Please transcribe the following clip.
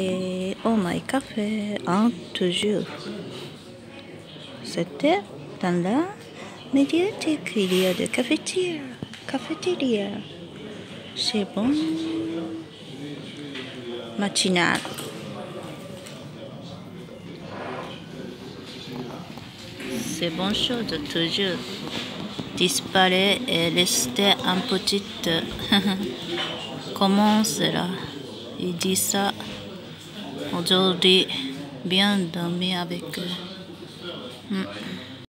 Et oh my café, un toujours. C'était dans la médiathèque, il y a de cafetière, cafétéria. C'est bon. Matinale. C'est bonne chose, toujours. Disparaît et rester en petite. Comment cela? Il dit ça. Aujourd'hui, bien dormi avec eux. Hmm.